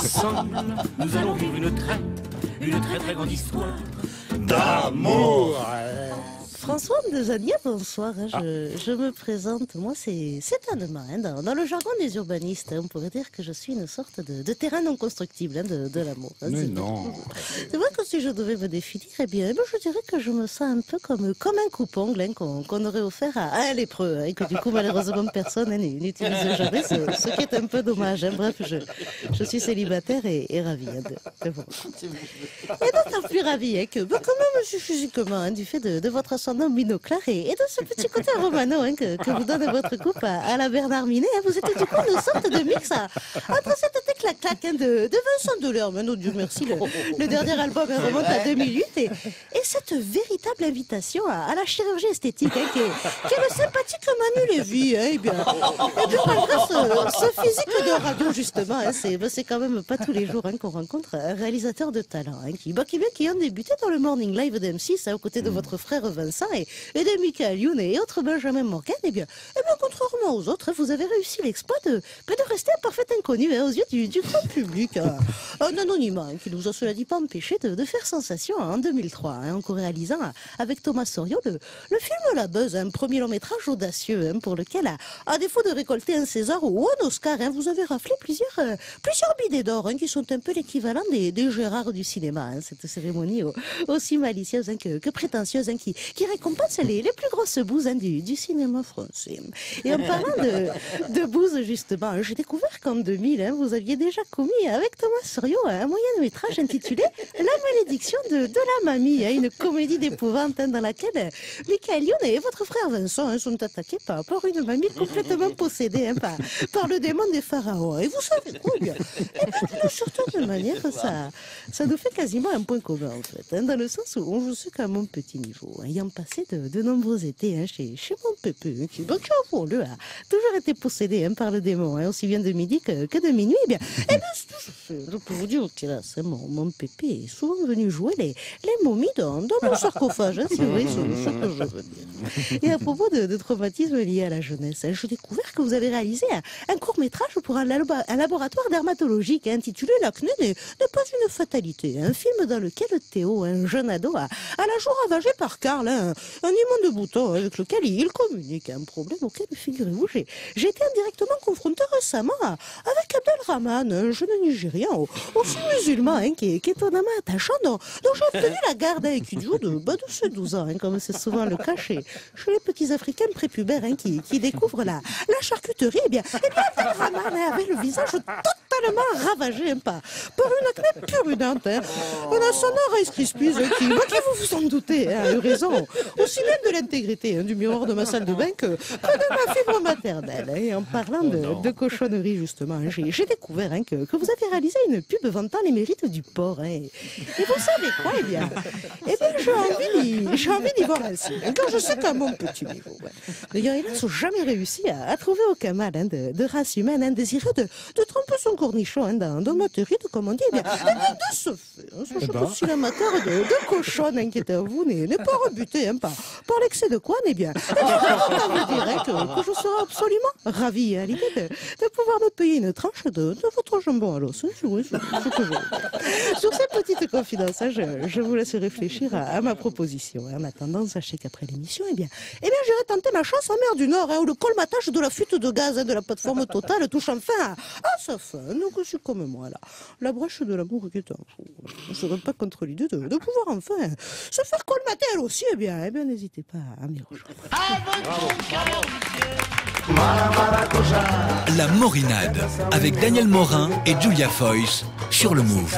Ensemble, nous allons vivre une très, une très très grande histoire. D'amour François bonsoir. hein, Je, je me présente. Moi, c'est Anne-Ma. hein, dans, dans le jargon des urbanistes, hein, on pourrait dire que je suis une sorte de, de terrain non constructible hein, de, de l'amour. hein, Mais non. C'est vrai que si je devais me définir, eh bien, eh ben, je dirais que je me sens un peu comme, comme un coupongle qu'on aurait offert à, à un lépreux, et que du coup, malheureusement, personne n'utilise jamais, ce, ce qui est un peu dommage. Bref, je, je suis célibataire et, et ravie de, rencontrer. Et d'autant plus ravie que, bah, quand même, je suis physiquement, du fait de, de votre ascendant binoclare et, et de ce petit côté romano hein, que, que vous donne votre coupe à, à la Bernard Minet, hein, vous êtes du coup une sorte de mix à- entre cette hein, de, de Vincent Delerme, non Dieu merci, le, le dernier album hein, remonte à 2008, et, et cette véritable invitation à, à la chirurgie esthétique hein, qui, est, qui est le sympathique Manu Lévy. Hein, et bien, et bien malgré ce, ce physique de radio, justement, hein, c'est c'est quand même pas tous les jours hein, qu'on rencontre un réalisateur de talent hein, qui, bah, qui, bien, qui a débuté dans le Morning Live d'M6 hein, aux côtés de votre frère Vincent et, et de Michael Youn et autres Benjamin Morgan. Et bien, et bien, contrairement aux autres, vous avez réussi l'exploit de, de rester un parfait inconnu hein, aux yeux du, du grand public. hein. Un anonymat hein, qui nous a, cela dit, pas empêché de, de faire sensation hein, en 2003 hein, en co-réalisant avec Thomas Sorio le, le film La Buzz, un premier long métrage audacieux pour lequel, à, à défaut de récolter un César ou un Oscar, vous avez raflé plusieurs, euh, plusieurs bidets d'or qui sont un peu l'équivalent des, des Gérards du cinéma. cette cérémonie au- aussi malicieuse que, que prétentieuse qui, qui récompense les, les plus grosses bouses hein, du, du cinéma français. Et en parlant de, de bouses, justement, j'ai découvert qu'en 2000, hein, vous aviez déjà commis avec Thomas Sorio un moyen métrage intitulé La malédiction de, de la mamie, hein, une comédie d'épouvante dans laquelle Michael Youn et votre frère Vincent sont attaqués par, par une mamie complètement possédée par, par le démon des pharaons. Et vous savez quoi Eh bien, d'une certaine manière, ça, ça nous fait quasiment un point commun, en fait, dans le sens où je sais qu'à mon petit niveau, ayant passé de, nombreux étés hein, chez, mon pépé, hein, qui, qui, avouons-le, a toujours été possédé hein, par le démon, hein, aussi bien de midi que, de minuit, eh bien, eh bien, c'est je peux vous dire hein, mon, mon pépé est souvent venu jouer les, les momies dans, dans mon sarcophage, hein, si vous voyez ce, ce que je veux dire. Et à propos de, de traumatismes liés à la jeunesse, hein, j'ai découvert que vous avez réalisé un, court-métrage pour un, labo- un laboratoire dermatologique hein, intitulé L'acné n'est pas une fatalité. Un film dans lequel Théo, un jeune ado, a, a la joue ravagée par Karl, hein, un immonde bouton avec lequel il communique. Un problème auquel, figurez-vous, j'ai j'ai été indirectement confronté récemment avec Abdelrahman, un jeune Nigérien, au- aussi musulman, hein, qui, est, qui est étonnamment attachant, dont, j'ai obtenu la garde hein, et qui joue de, bah, de ses 12 ans, hein, comme c'est souvent le cas chez, les petits Africains prépubères hein, qui, découvrent la, charcuterie. Eh bien, eh bien hein, avait le visage totalement ravagé hein, par, par une acné purulente. Hein. Un ascendant Rice Krispies hein, qui, bah, qui vous vous en doutez, hein, a eu raison, aussi bien de l'intégrité hein, du miroir de ma salle de bain que, de ma fibre maternelle. Et en parlant de, de cochonnerie, justement, j'ai découvert que, que vous avez réalisé une pub vantant les mérites du porc. Et vous savez quoi Eh bien, eh bien j'ai envie d'y- voir hein, car je sais qu'à mon petit niveau. ouais. D'ailleurs, il n'a jamais réussi à, à trouver aucun mal de, de race humaine désireux de, de tremper son cornichon hein, dans, terrine, comme on dit. Eh bien, eh bien, de ce fait, hein, sachez que si l'amateur de, de cochonne inquiète à vous n'est pas rebuté hein, par, par l'excès de quoi, eh bien, eh bien, je vous dirais que, que je serai absolument ravi à l'idée de, de pouvoir me payer une tranche de, de votre jambon à l'os. hein, si ce, ce. Sur cette petite confidence, hein, je, je vous laisse réfléchir à, à ma proposition. En attendant, sachez qu'après l'émission, eh bien, eh bien, j'irai tenter ma chance en mer du Nord, hein, où le colmatage de la fuite de gaz hein, de la plateforme totale touche enfin à, à sa fin. Donc, je suis comme moi, là. La brèche de l'amour qui est en. Je ne serais pas contre l'idée de, de pouvoir enfin se faire colmater aussi. Eh bien, eh bien, n'hésitez pas à m'y rejoindre. La Morinade avec Daniel Morin et Julia Foyce sur le Move.